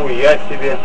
ну и я себе.